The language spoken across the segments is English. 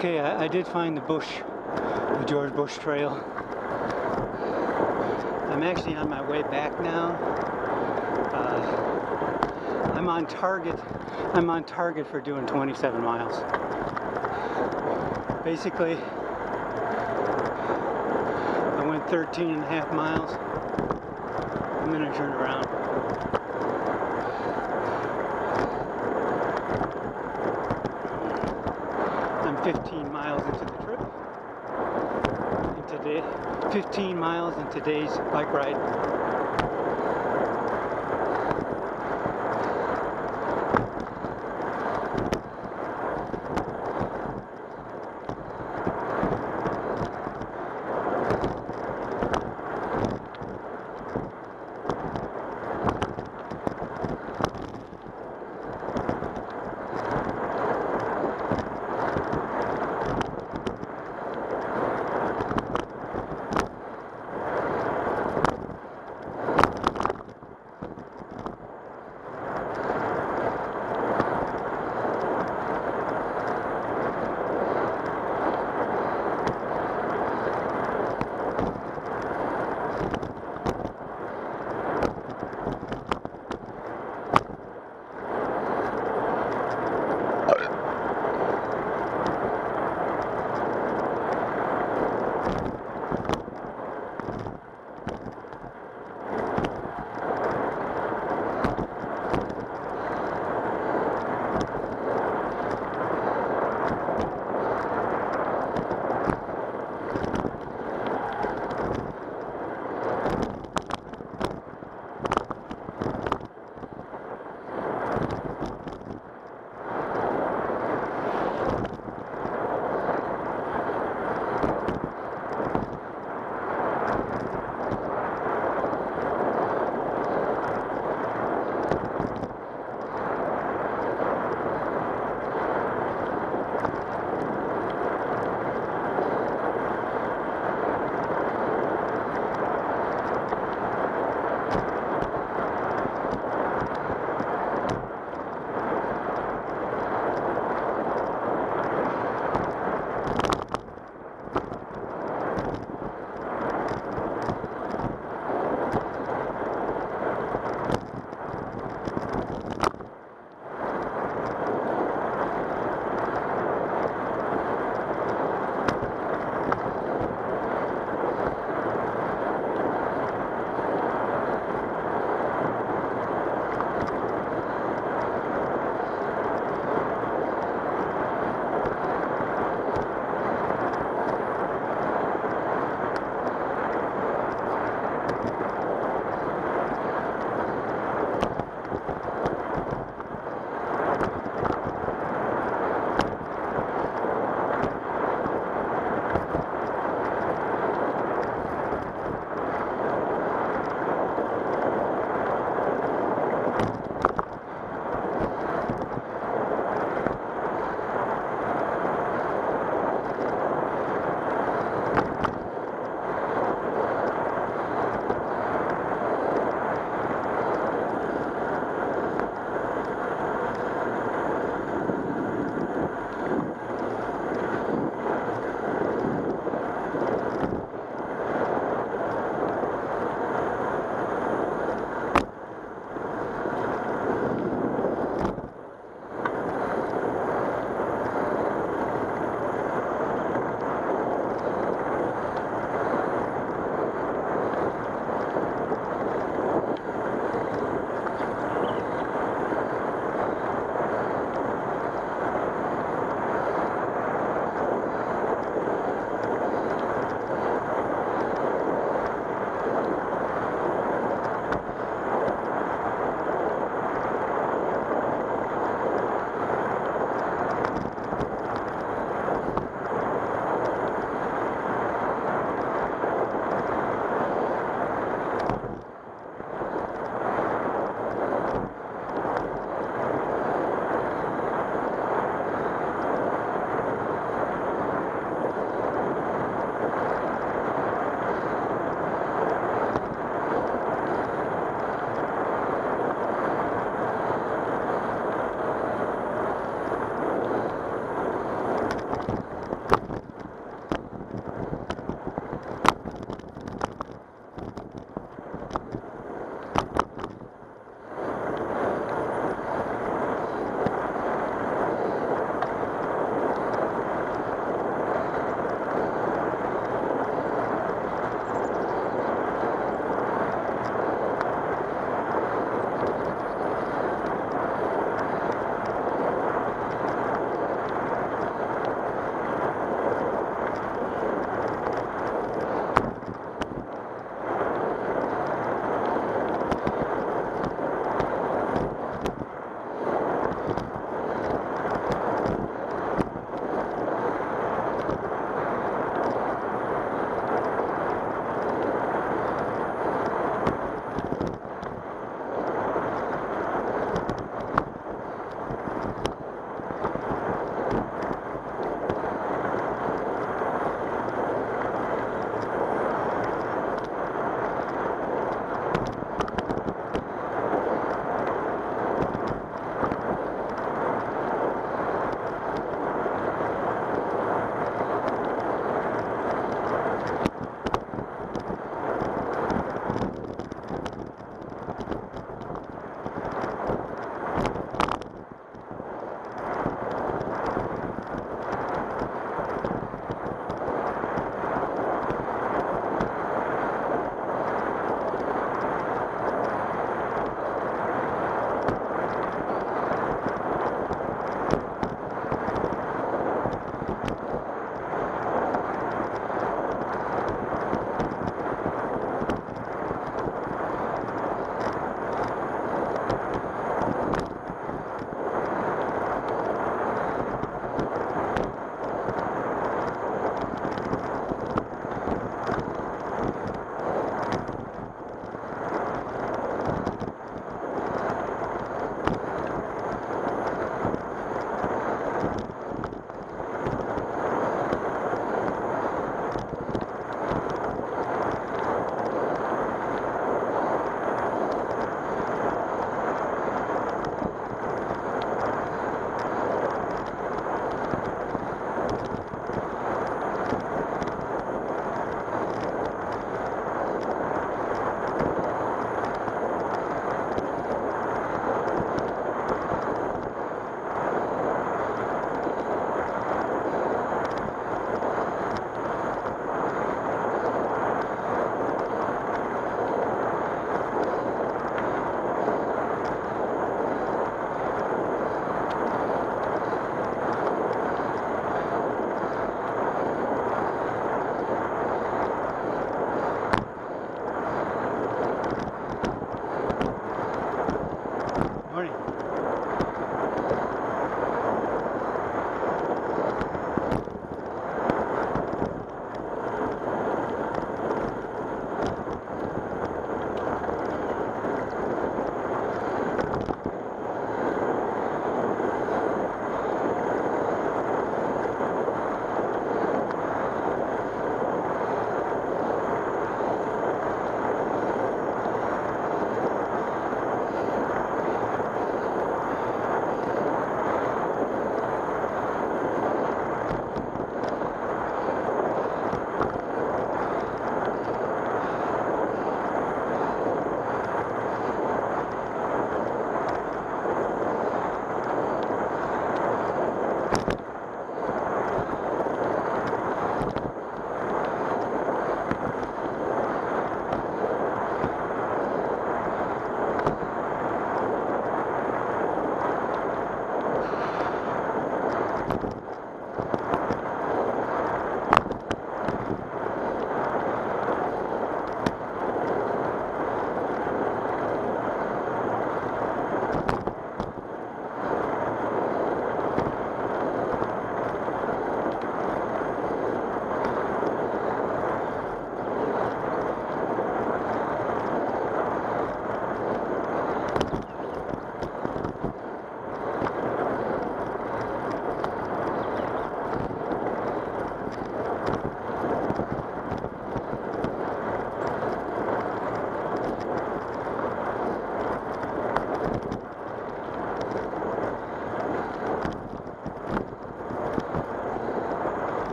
Okay, I, I did find the bush, the George Bush Trail. I'm actually on my way back now. Uh, I'm on target. I'm on target for doing 27 miles. Basically, I went 13 and a half miles. I'm gonna turn around. I'm 15 miles into the trip. And today, 15 miles in today's bike ride.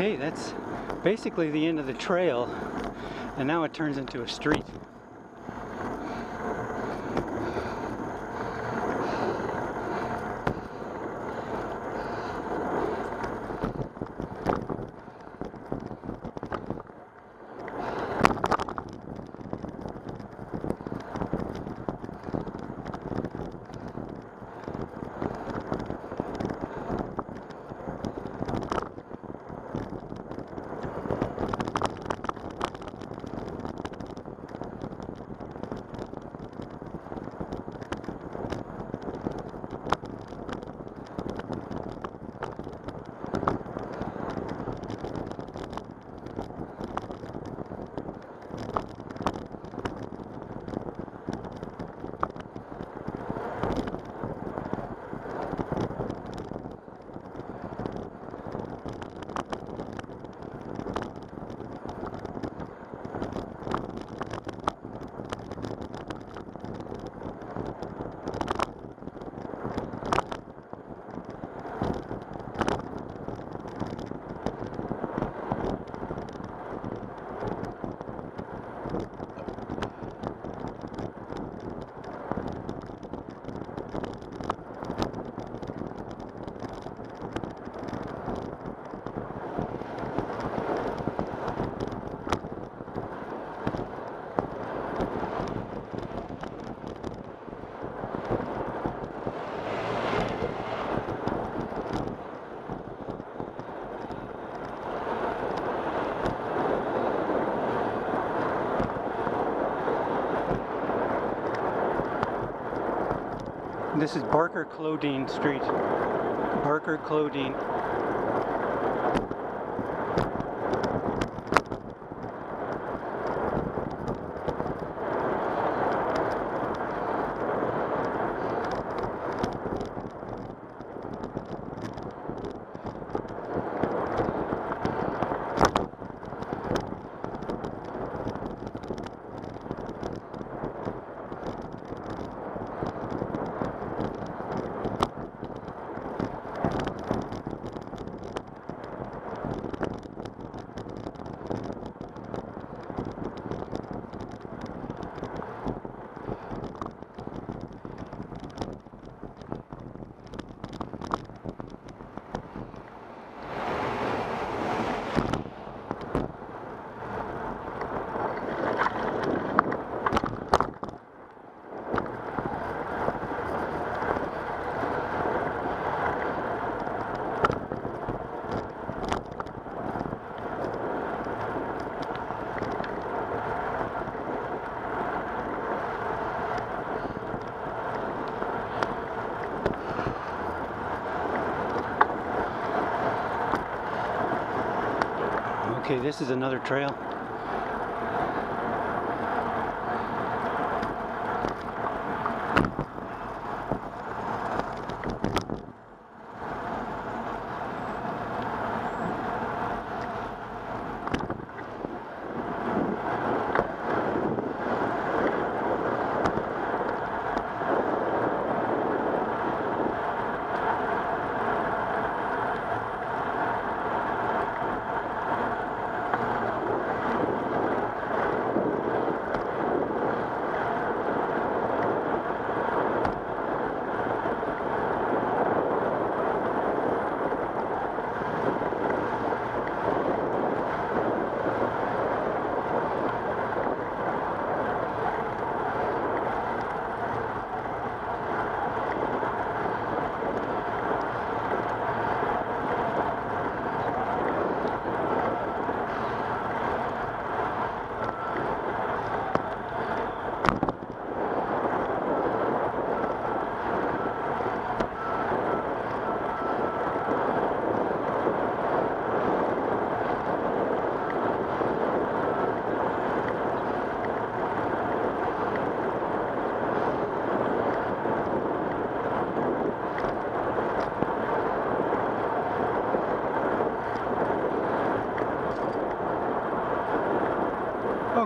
Okay, that's basically the end of the trail, and now it turns into a street. This is Barker Clodine Street. Barker Clodine. Okay, this is another trail.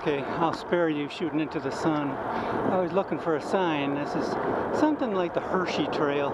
Okay, I'll spare you shooting into the sun. I was looking for a sign. This is something like the Hershey Trail.